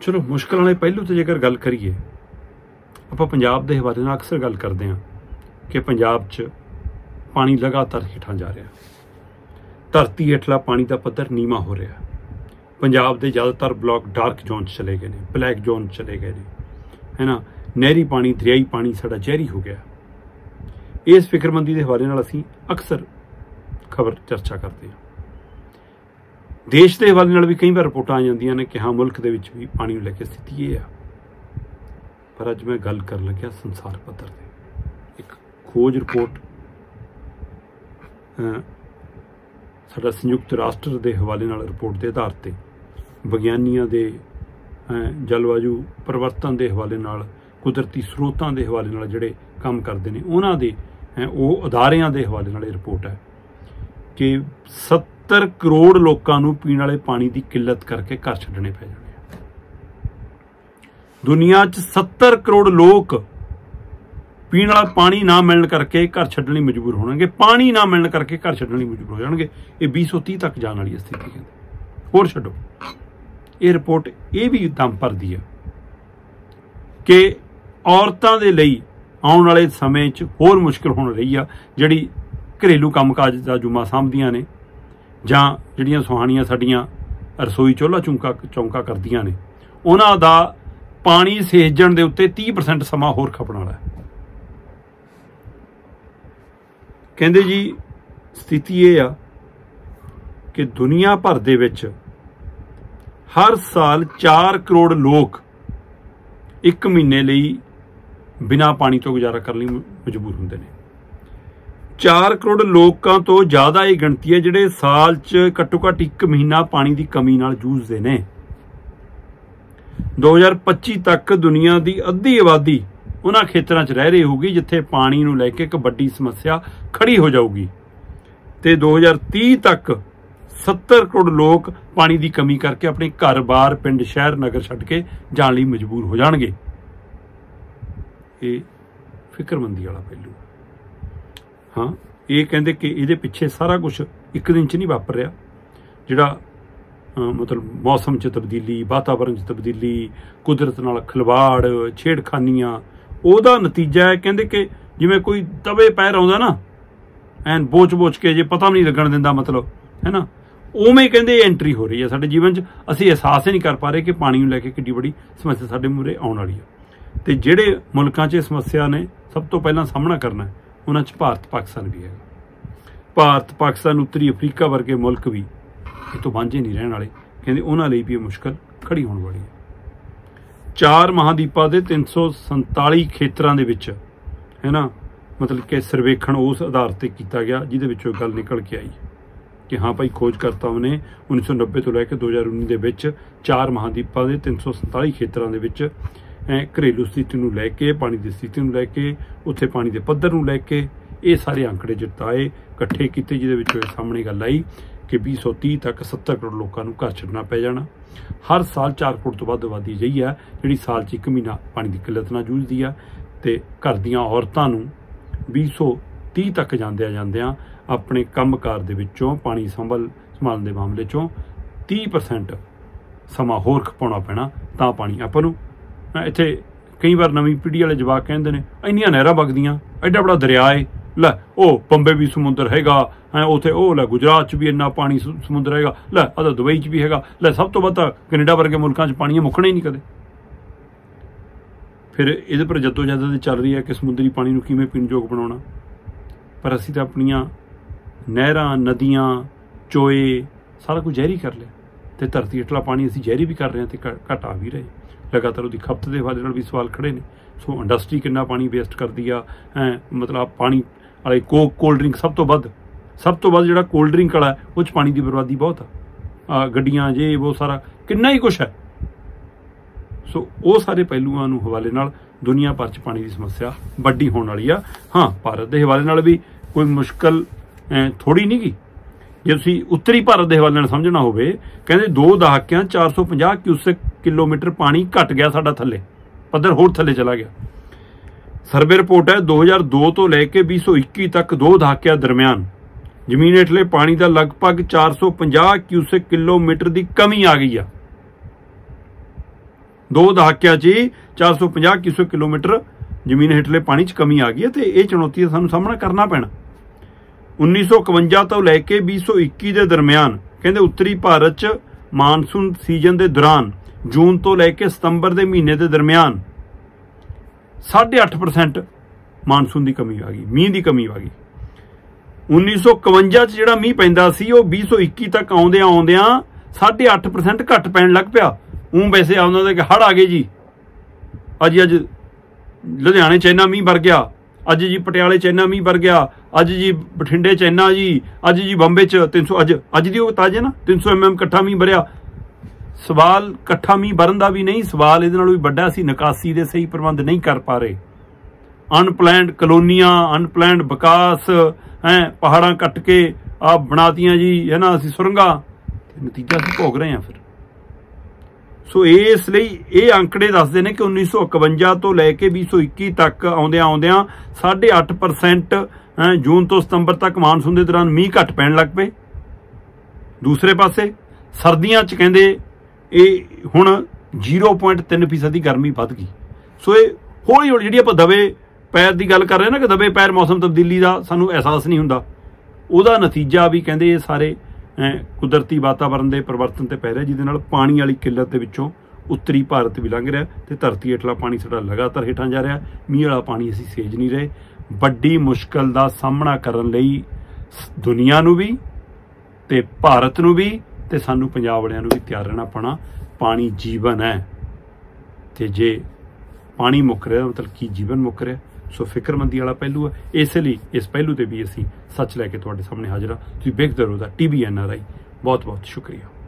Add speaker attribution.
Speaker 1: ਚਲੋ, ਮੁਸ਼ਕਲ ਵਾਲੇ ਪਹਿਲੂ ਤੇ ਜੇਕਰ ਗੱਲ ਕਰੀਏ, ਆਪਾਂ ਪੰਜਾਬ ਦੇ ਹਵਾਲੇ ਨਾਲ ਅਕਸਰ ਗੱਲ ਕਰਦੇ ਹਾਂ ਕਿ ਪੰਜਾਬ 'ਚ ਪਾਣੀ ਲਗਾਤਾਰ ਹੇਠਾਂ ਜਾ ਰਿਹਾ। ਧਰਤੀ ਹੇਠਲਾ ਪਾਣੀ ਦਾ ਪੱਧਰ ਨੀਵਾ ਹੋ ਰਿਹਾ। ਪੰਜਾਬ ਦੇ ਜ਼ਿਆਦਾਤਰ ਬਲਾਕ ਡਾਰਕ ਜ਼ੋਨ 'ਚ ਚਲੇ ਗਏ ਨੇ, ਬਲੈਕ ਜ਼ੋਨ 'ਚ ਚਲੇ ਗਏ ਨੇ। ਹੈਨਾ? ਨਹਿਰੀ ਪਾਣੀ, ਦਰਿਆਈ ਪਾਣੀ ਸਾਡਾ ਜ਼ਹਿਰੀ ਹੋ ਗਿਆ। ਇਸ ਫਿਕਰਮੰਦੀ ਦੇ ਹਵਾਲੇ ਨਾਲ ਅਸੀਂ ਅਕਸਰ ਖਬਰ ਚਰਚਾ ਕਰਦੇ ਹਾਂ। ਦੇਸ਼ ਦੇ ਹਵਾਲੇ ਨਾਲ ਵੀ ਕਈ ਵਾਰ ਰਿਪੋਰਟਾਂ ਆ ਜਾਂਦੀਆਂ ਨੇ ਕਿ ਹਾਂ, ਮੁਲਕ ਦੇ ਵਿੱਚ ਵੀ ਪਾਣੀ ਨੂੰ ਲੈ ਕੇ ਸਥਿਤੀ ਇਹ ਆ। ਪਰ ਅੱਜ ਮੈਂ ਗੱਲ ਕਰਨ ਲੱਗਿਆ ਸੰਸਾਰ ਪੱਧਰ ਤੇ। ਇੱਕ ਖੋਜ ਰਿਪੋਰਟ ਸਾਡਾ ਸੰਯੁਕਤ ਰਾਸ਼ਟਰ ਦੇ ਹਵਾਲੇ ਨਾਲ ਰਿਪੋਰਟ ਦੇ ਆਧਾਰ ਤੇ ਵਿਗਿਆਨੀਆਂ ਦੇ ਜਲਵਾਯੂ ਪਰਿਵਰਤਨ ਦੇ ਹਵਾਲੇ ਨਾਲ, ਕੁਦਰਤੀ ਸਰੋਤਾਂ ਦੇ ਹਵਾਲੇ ਨਾਲ ਜਿਹੜੇ ਕੰਮ ਕਰਦੇ ਨੇ, ਉਹਨਾਂ ਦੇ ਉਹ ਅਦਾਰਿਆਂ ਦੇ ਹਵਾਲੇ ਨਾਲ ਇਹ ਰਿਪੋਰਟ ਹੈ ਕਿ 70 ਕਰੋੜ ਲੋਕਾਂ ਨੂੰ ਪੀਣ ਵਾਲੇ ਪਾਣੀ ਦੀ ਕਿੱਲਤ ਕਰਕੇ ਘਰ ਛੱਡਣੇ ਪੈ ਜਾਣੇ ਦੁਨੀਆ 'ਚ 70 ਕਰੋੜ ਲੋਕ ਪੀਣ ਵਾਲਾ ਪਾਣੀ ਨਾ ਮਿਲਣ ਕਰਕੇ ਘਰ ਛੱਡਣ ਲਈ ਮਜਬੂਰ ਹੋਣਗੇ। ਪਾਣੀ ਨਾ ਮਿਲਣ ਕਰਕੇ ਘਰ ਛੱਡਣ ਲਈ ਮਜਬੂਰ ਹੋ ਜਾਣਗੇ। ਇਹ 2030 ਤੱਕ ਜਾਣ ਵਾਲੀ ਸਥਿਤੀ ਹੈ ਹੋਰ ਛੱਡੋ। ਇਹ ਰਿਪੋਰਟ ਇਹ ਵੀ ਦਮ ਭਰਦੀ ਹੈ ਕਿ ਔਰਤਾਂ ਦੇ ਲਈ ਆਉਣ ਵਾਲੇ ਸਮੇਂ 'ਚ ਹੋਰ ਮੁਸ਼ਕਲ ਹੋਣ ਰਹੀ ਆ, ਜਿਹੜੀ ਘਰੇਲੂ ਕੰਮਕਾਜ ਦਾ ਜੁਮਾ ਸਾਂਭਦੀਆਂ ਨੇ। ਜਾਂ ਜਿਹੜੀਆਂ ਸੁਹਾਣੀਆਂ ਸਾਡੀਆਂ ਰਸੋਈ ਚੋਲਾ ਚੁੰਕਾ ਚੌਂਕਾ ਕਰਦੀਆਂ ਨੇ, ਉਹਨਾਂ ਦਾ ਪਾਣੀ ਸੇਜਣ ਦੇ ਉੱਤੇ 30% ਸਮਾਂ ਹੋਰ ਖਪਣ ਵਾਲਾ ਕਹਿੰਦੇ ਜੀ, ਸਥਿਤੀ ਇਹ ਆ ਕਿ ਦੁਨੀਆ ਭਰ ਦੇ ਵਿੱਚ ਹਰ ਸਾਲ 4 ਕਰੋੜ ਲੋਕ ਇੱਕ ਮਹੀਨੇ ਲਈ ਬਿਨਾ ਪਾਣੀ ਤੋਂ ਗੁਜ਼ਾਰਾ ਕਰਨ ਲਈ ਮਜਬੂਰ ਹੁੰਦੇ ਨੇ। 4 ਕਰੋੜ ਲੋਕਾਂ ਤੋਂ ਜ਼ਿਆਦਾ ਇਹ ਗਿਣਤੀ ਹੈ ਜਿਹੜੇ ਸਾਲ 'ਚ ਘੱਟੋ ਘੱਟ 1 ਮਹੀਨਾ ਪਾਣੀ ਦੀ ਕਮੀ ਨਾਲ ਜੂਝਦੇ ਨੇ। 2025 ਤੱਕ ਦੁਨੀਆ ਦੀ ਅੱਧੀ ਆਬਾਦੀ ਉਹਨਾਂ ਖੇਤਰਾਂ 'ਚ ਰਹਿ ਰਹੀ ਹੋਊਗੀ ਜਿੱਥੇ ਪਾਣੀ ਨੂੰ ਲੈ ਕੇ ਇੱਕ ਵੱਡੀ ਸਮੱਸਿਆ ਖੜੀ ਹੋ ਜਾਊਗੀ। ਤੇ 2030 ਤੱਕ 70 ਕਰੋੜ ਲੋਕ ਪਾਣੀ ਦੀ ਕਮੀ ਕਰਕੇ ਆਪਣੇ ਘਰ-ਬਾਰ, ਪਿੰਡ, ਸ਼ਹਿਰ, ਨਗਰ ਛੱਡ ਕੇ ਜਾਣ ਲਈ ਮਜਬੂਰ ਹੋ ਜਾਣਗੇ। ਇਹ ਫਿਕਰਮੰਦੀ ਵਾਲਾ ਪਹਿਲੂ। ਹਾਂ, ਇਹ ਕਹਿੰਦੇ ਕਿ ਇਹਦੇ ਪਿੱਛੇ ਸਾਰਾ ਕੁਝ ਇੱਕ ਦਿਨ 'ਚ ਨਹੀਂ ਵਾਪਰ ਰਿਹਾ। ਜਿਹੜਾ ਮਤਲਬ ਮੌਸਮ 'ਚ ਤਬਦੀਲੀ ਵਾਤਾਵਰਣ 'ਚ ਤਬਦੀਲੀ, ਕੁਦਰਤ ਨਾਲ ਖਿਲਵਾੜ, ਛੇੜਖਾਨੀਆਂ, ਉਹਦਾ ਨਤੀਜਾ ਹੈ ਕਹਿੰਦੇ ਕਿ ਜਿਵੇਂ ਕੋਈ ਤਵੇ ਪੈਰ ਆਉਂਦਾ ਨਾ, ਐਨ ਬੋਚ-ਬੋਚ ਕੇ ਜੇ ਪਤਾ ਵੀ ਨਹੀਂ ਲੱਗਣ ਦਿੰਦਾ ਮਤਲਬ, ਹੈ ਨਾ? ਉਵੇਂ ਕਹਿੰਦੇ ਐਂਟਰੀ ਹੋ ਰਹੀ ਹੈ ਸਾਡੇ ਜੀਵਨ 'ਚ। ਅਸੀਂ ਅਹਿਸਾਸ ਹੀ ਨਹੀਂ ਕਰ ਪਾ ਰਹੇ ਕਿ ਪਾਣੀ ਨੂੰ ਲੈ ਕੇ ਕਿੱਡੀ ਬੜੀ ਸਮੱਸਿਆ ਸਾਡੇ ਮੂਰੇ ਆਉਣ ਵਾਲੀ ਹੈ। ਤੇ ਜਿਹੜੇ ਮੁਲਕਾਂ 'ਚ ਇਹ ਸਮੱਸਿਆ ਨੇ, ਸਭ ਤੋਂ ਪਹਿਲਾਂ ਸਾਹਮਣਾ ਕਰਨਾ ਉਹਨਾਂ 'ਚ ਭਾਰਤ ਪਾਕਿਸਤਾਨ ਵੀ ਹੈ। ਭਾਰਤ ਪਾਕਿਸਤਾਨ ਉੱਤਰੀ ਅਫਰੀਕਾ ਵਰਗੇ ਮੁਲਕ ਵੀ ਇਹ ਤੋਂ ਵਾਂਝੇ ਨਹੀਂ ਰਹਿਣ ਵਾਲੇ। ਕਹਿੰਦੇ ਉਹਨਾਂ ਲਈ ਵੀ ਇਹ ਮੁਸ਼ਕਲ ਖੜੀ ਹੋਣ ਵਾਲੀ ਹੈ। ਚਾਰ ਮਹਾਦੀਪਾਂ ਦੇ 347 ਖੇਤਰਾਂ ਦੇ ਵਿੱਚ, ਹੈ ਨਾ, ਮਤਲਬ ਕਿ ਸਰਵੇਖਣ ਉਸ ਆਧਾਰ ਤੇ ਕੀਤਾ ਗਿਆ, ਜਿਹਦੇ ਵਿੱਚੋਂ ਗੱਲ ਨਿਕਲ ਕੇ ਆਈ ਕਿ ਹਾਂ ਭਾਈ ਖੋਜਕਰਤਾਵਾਂ ਨੇ 1990 ਤੋਂ ਲੈ ਕੇ 2019 ਦੇ ਵਿੱਚ ਚਾਰ ਮਹਾਦੀਪਾਂ ਦੇ 347 ਖੇਤਰਾਂ ਦੇ ਵਿੱਚ ਘਰੇਲੂ ਸਥਿਤੀ ਨੂੰ ਲੈ ਕੇ, ਪਾਣੀ ਦੀ ਸਥਿਤੀ ਨੂੰ ਲੈ ਕੇ, ਉੱਥੇ ਪਾਣੀ ਦੇ ਪੱਧਰ ਨੂੰ ਲੈ ਕੇ, ਇਹ ਸਾਰੇ ਅੰਕੜੇ ਜਿਤਾਏ ਇਕੱਠੇ ਕੀਤੇ, ਜਿਹਦੇ ਵਿੱਚ ਇਹ ਸਾਹਮਣੇ ਗੱਲ ਆਈ ਕਿ 2030 ਤੱਕ 70 ਕਰੋੜ ਲੋਕਾਂ ਨੂੰ ਘਰ ਛੱਡਣਾ ਪੈ ਜਾਣਾ। ਹਰ ਸਾਲ 4 ਕਰੋੜ ਤੋਂ ਵੱਧ ਆਬਾਦੀ ਜਈ ਆ, ਜਿਹੜੀ ਸਾਲ 'ਚ ਇੱਕ ਮਹੀਨਾ ਪਾਣੀ ਦੀ ਕਿੱਲਤ ਨਾਲ ਜੂਝਦੀ ਆ ਤੇ ਘਰ ਦੀਆਂ ਔਰਤਾਂ ਨੂੰ 2030 ਤੱਕ ਜਾਂਦਿਆਂ ਜਾਂਦਿਆਂ ਆਪਣੇ ਕੰਮਕਾਰ ਦੇ ਵਿੱਚੋਂ, ਪਾਣੀ ਸੰਭਲ ਸੰਭਾਲਣ ਦੇ ਮਾਮਲੇ 'ਚੋਂ 30% ਸਮਾਂ ਹੋਰ ਖਪਾਉਣਾ ਪੈਣਾ, ਤਾਂ ਪਾਣੀ ਆਪਾਂ ਨੂੰ ਇੱਥੇ ਕਈ ਵਾਰ ਨਵੀਂ ਪੀੜ੍ਹੀ ਵਾਲੇ ਜਵਾਕ ਕਹਿੰਦੇ ਨੇ, ਇੰਨੀਆਂ ਨਹਿਰਾਂ ਵਗਦੀਆਂ, ਐਡਾ ਬੜਾ ਦਰਿਆ ਏ। ਲੈ, ਉਹ ਬੰਬੇ ਵੀ ਸਮੁੰਦਰ ਹੈਗਾ, ਹੈ, ਉਥੇ ਉਹ ਲੈ, ਗੁਜਰਾਤ 'ਚ ਵੀ ਇੰਨਾ ਪਾਣੀ ਸਮੁੰਦਰ ਹੈਗਾ। ਲੈ ਆ ਦੁਬਈ 'ਚ ਵੀ ਹੈਗਾ। ਲੈ, ਸਭ ਤੋਂ ਵੱਧ ਕੈਨੇਡਾ ਵਰਗੇ ਮੁਲਕਾਂ 'ਚ ਪਾਣੀ ਮੁੱਕਣਾ ਹੀ ਨਹੀਂ ਕਦੇ। ਫਿਰ ਇਹਦੇ ਪਰ ਜਦੋਂ ਜੱਦ ਚੱਲ ਰਹੀ ਹੈ ਕਿ ਸਮੁੰਦਰੀ ਪਾਣੀ ਨੂੰ ਕਿਵੇਂ ਪੀਣਯੋਗ ਬਣਾਉਣਾ। ਪਰ ਅਸੀਂ ਤਾਂ ਆਪਣੀਆਂ ਨਹਿਰਾਂ, ਨਦੀਆਂ, ਚੋਏ, ਸਾਰਾ ਕੁਝ ਜ਼ਹਿਰੀ ਕਰ ਲਿਆ। ਤੇ ਧਰਤੀ ਹੇਠਲਾ ਪਾਣੀ ਅਸੀਂ ਜ਼ਹਿਰੀ ਵੀ ਕਰ ਰਹੇ ਹਾਂ ਤੇ ਘਟਾ ਵੀ ਰਹੇ। ਲਗਾਤਾਰ ਉਹਦੀ ਖਪਤ ਦੇ ਹਵਾਲੇ ਨਾਲ ਵੀ ਸਵਾਲ ਖੜੇ ਨੇ। ਸੋ ਇੰਡਸਟਰੀ ਕਿੰਨਾ ਪਾਣੀ ਵੇਸਟ ਕਰਦੀ ਆ ਮਤਲਬ ਪਾਣੀ ਵਾਲੇ ਕੋਕ ਕੋਲਡ ਡਰਿੰਕ ਸਭ ਤੋਂ ਵੱਧ, ਸਭ ਤੋਂ ਵੱਧ ਜਿਹੜਾ ਕੋਲਡ ਡਰਿੰਕ ਵਾਲਾ, ਉਹ ਚ ਪਾਣੀ ਦੀ ਬਰਬਾਦੀ ਬਹੁਤ ਆ। ਗੱਡੀਆਂ, ਜੇ ਉਹ ਸਾਰਾ, ਕਿੰਨਾ ਹੀ ਕੁਛ ਹੈ। ਸੋ ਉਹ ਸਾਰੇ ਪਹਿਲੂਆਂ ਨੂੰ ਹਵਾਲੇ ਨਾਲ ਦੁਨੀਆ ਭਰ ਚ ਪਾਣੀ ਦੀ ਸਮੱਸਿਆ ਵੱਡੀ ਹੋਣ ਵਾਲੀ ਆ। ਹਾਂ, ਭਾਰਤ ਦੇ ਹਵਾਲੇ ਨਾਲ ਵੀ ਕੋਈ ਮੁਸ਼ਕਲ ਥੋੜੀ ਨਹੀਂ ਗਈ ਜੇ ਤੁਸੀਂ ਉੱਤਰੀ ਭਾਰਤ ਦੇ ਹਵਾਲੇ ਨਾਲ ਸਮਝਣਾ ਹੋਵੇ, ਕਹਿੰਦੇ ਦੋ ਦਹਾਕਿਆਂ 450 ਕਿਊਸਕ ਕਿਲੋਮੀਟਰ ਪਾਣੀ ਘਟ ਗਿਆ ਸਾਡਾ ਥੱਲੇ। ਪੱਧਰ ਹੋਰ ਥੱਲੇ ਚਲਾ ਗਿਆ। ਸਰਵੇ ਰਿਪੋਰਟ ਹੈ 2002 ਤੋਂ ਲੈ ਕੇ 2021 ਤੱਕ ਦੋ ਦਹਾਕਿਆਂ ਦਰਮਿਆਨ ਜ਼ਮੀਨ ਹੇਠਲੇ ਪਾਣੀ ਦਾ ਲਗਭਗ 450 ਕਿਊਸੈਕ ਕਿਲੋਮੀਟਰ ਦੀ ਕਮੀ ਆ ਗਈ ਆ। ਦੋ ਦਹਾਕਿਆਂ 'ਚ ਹੀ 450 ਕਿਸੋ ਕਿਲੋਮੀਟਰ ਜ਼ਮੀਨ ਹੇਠਲੇ ਪਾਣੀ 'ਚ ਕਮੀ ਆ ਗਈ ਹੈ ਤੇ ਇਹ ਚੁਣੌਤੀ ਦਾ ਸਾਨੂੰ ਸਾਹਮਣਾ ਕਰਨਾ ਪੈਣਾ। 1951 ਤੋਂ ਲੈ ਕੇ 2021 ਦੇ ਦਰਮਿਆਨ, ਕਹਿੰਦੇ ਉੱਤਰੀ ਭਾਰਤ 'ਚ ਮਾਨਸੂਨ ਸੀਜ਼ਨ ਦੇ ਦੌਰਾਨ, ਜੂਨ ਤੋਂ ਲੈ ਕੇ ਸਤੰਬਰ ਦੇ ਮਹੀਨੇ ਦੇ ਦਰਮਿਆਨ 8.5% ਮਾਨਸੂਨ ਦੀ ਕਮੀ ਆ ਗਈ, ਮੀਂਹ ਦੀ ਕਮੀ ਆ ਗਈ। 1951 ਚ ਜਿਹੜਾ ਮੀਂਹ ਪੈਂਦਾ ਸੀ, ਉਹ 2021 ਤੱਕ ਆਉਂਦਿਆਂ ਆਉਂਦਿਆਂ 8.5% ਘੱਟ ਪੈਣ ਲੱਗ ਪਿਆ। ਉਹ ਵੈਸੇ ਆਉਂਦਾ ਦੇ ਹੜ ਆ ਗਏ ਜੀ। ਅੱਜ ਅੱਜ ਲੁਧਿਆਣੇ ਚ ਇੰਨਾ ਮੀਂਹ ਵਰ ਗਿਆ, ਅੱਜ ਜੀ ਪਟਿਆਲੇ ਚ ਇੰਨਾ ਮੀਂਹ ਵਰ ਗਿਆ ਅੱਜ ਜੀ ਬਠਿੰਡੇ ਚ ਇੰਨਾ ਜੀ, ਅੱਜ ਜੀ ਬੰਬੇ ਚ 300 ਅੱਜ ਅੱਜ ਦੀ ਉਹ ਤਾਜੇ ਨਾ 300 ਐਮਐਮ ਇਕੱਠਾ ਮੀਂਹ ਵਰਿਆ ਸਵਾਲ ਇਕੱਠਾ ਮੀਂਹ ਵਰਨ ਦਾ ਵੀ ਨਹੀਂ, ਸਵਾਲ ਇਹਦੇ ਨਾਲੋਂ ਵੀ ਵੱਡਾ ਸੀ, ਨਿਕਾਸੀ ਦੇ ਸਹੀ ਪ੍ਰਬੰਧ ਨਹੀਂ ਕਰ ਪਾ ਰਹੇ। ਅਨਪਲੈਨਡ ਕਲੋਨੀਆਂ ਅਨਪਲੈਨਡ ਵਿਕਾਸ, ਹੈ, ਪਹਾੜਾਂ ਕੱਟ ਕੇ ਆ ਬਣਾਤੀਆਂ ਜੀ, ਹੈ ਨਾ, ਅਸੀਂ ਸੁਰੰਗਾ। ਨਤੀਜਾ ਅਸੀਂ ਭੋਗ ਰਹੇ ਹਾਂ ਫਿਰ। ਸੋ ਇਸ ਲਈ ਇਹ ਅੰਕੜੇ ਦੱਸਦੇ ਨੇ ਕਿ 1951 ਤੋਂ ਲੈ ਕੇ 2021 ਤੱਕ ਆਉਂਦਿਆਂ ਆਉਂਦਿਆਂ 8.5% ਜੂਨ ਤੋਂ ਸਤੰਬਰ ਤੱਕ ਮਾਨਸੂਨ ਦੇ ਦੌਰਾਨ ਮੀਂਹ ਘੱਟ ਪੈਣ ਲੱਗ ਪਏ। ਦੂਸਰੇ ਪਾਸੇ, ਸਰਦੀਆਂ 'ਚ ਕਹਿੰਦੇ ਇਹ ਹੁਣ 0.3% ਦੀ ਗਰਮੀ ਵੱਧ ਗਈ। ਸੋ ਇਹ ਹੌਲੀ ਹੌਲੀ ਜਿਹੜੀ ਆਪਾਂ ਦਵੇ ਪੈਰ ਦੀ ਗੱਲ ਕਰ ਰਹੇ ਨਾ, ਕਿ ਦਵੇ ਪੈਰ ਮੌਸਮ ਤਬਦੀਲੀ ਦਾ ਸਾਨੂੰ ਅਹਿਸਾਸ ਨਹੀਂ ਹੁੰਦਾ। ਉਹਦਾ ਨਤੀਜਾ ਵੀ ਕਹਿੰਦੇ ਇਹ ਸਾਰੇ ਕੁਦਰਤੀ ਵਾਤਾਵਰਣ ਦੇ ਪਰਿਵਰਤਨ ਤੇ ਪੈ ਰਿਹਾ, ਜਿਹਦੇ ਨਾਲ ਪਾਣੀ ਵਾਲੀ ਕਿੱਲਤ ਦੇ ਵਿੱਚੋਂ ਉੱਤਰੀ ਭਾਰਤ ਵੀ ਲੰਘ ਰਿਹਾ ਤੇ ਧਰਤੀ ਹੇਠਲਾ ਪਾਣੀ ਸਾਡਾ ਲਗਾਤਾਰ ਹੇਠਾਂ ਜਾ ਰਿਹਾ। ਮੀਂਹ ਵਾਲਾ ਪਾਣੀ ਅਸੀਂ ਸੇਜ ਨਹੀਂ ਰਹੇ। ਵੱਡੀ ਮੁਸ਼ਕਲ ਦਾ ਸਾਹਮਣਾ ਕਰਨ ਲਈ ਦੁਨੀਆ ਨੂੰ ਵੀ ਤੇ ਭਾਰਤ ਨੂੰ ਵੀ ਤੇ ਸਾਨੂੰ ਪੰਜਾਬ ਵਾਲਿਆਂ ਨੂੰ ਵੀ ਤਿਆਰ ਰਹਿਣਾ ਪੈਣਾ। ਪਾਣੀ ਜੀਵਨ ਹੈ। ਤੇ ਜੇ ਪਾਣੀ ਮੁੱਕ ਰਿਹਾ, ਮਤਲਬ ਕੀ ਜੀਵਨ ਮੁੱਕ ਰਿਹਾ? ਸੋ ਫਿਕਰਮੰਦੀ ਵਾਲਾ ਪਹਿਲੂ ਹੈ। ਇਸੇ ਲਈ ਇਸ ਪਹਿਲੂ ਤੇ ਵੀ ਅਸੀਂ ਸੱਚ ਲੈ ਕੇ ਤੁਹਾਡੇ ਸਾਹਮਣੇ ਹਾਜ਼ਰ ਹਾਂ। ਤੁਸੀਂ ਵੇਖਦੇ ਰਹੋ ਦਾ ਟੀਵੀ ਐਨਆਰਆਈ ਬਹੁਤ ਬਹੁਤ ਸ਼ੁਕਰੀਆ।